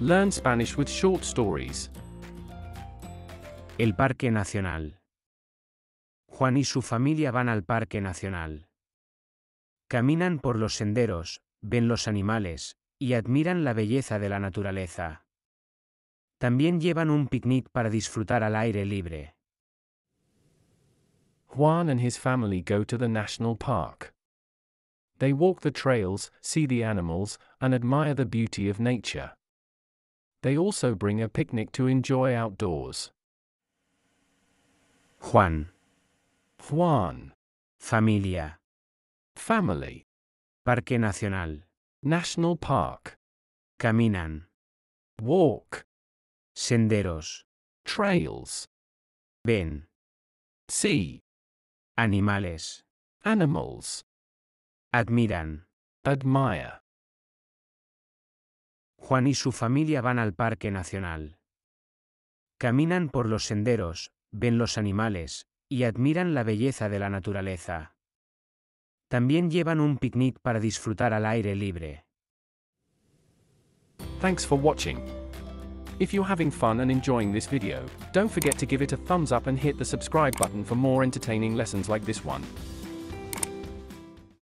Learn Spanish with short stories. El Parque Nacional. Juan y su familia van al Parque Nacional. Caminan por los senderos, ven los animales, y admiran la belleza de la naturaleza. También llevan un picnic para disfrutar al aire libre. Juan and his family go to the national park. They walk the trails, see the animals, and admire the beauty of nature. They also bring a picnic to enjoy outdoors. Juan. Juan. Familia. Family. Parque Nacional. National Park. Caminan. Walk. Senderos. Trails. Ven. See. Animales. Animals. Admiran. Admire. Juan y su familia van al Parque Nacional. Caminan por los senderos, ven los animales, y admiran la belleza de la naturaleza. También llevan un picnic para disfrutar al aire libre. Thanks for watching. If you're having fun and enjoying this video, don't forget to give it a thumbs up and hit the subscribe button for more entertaining lessons like this one.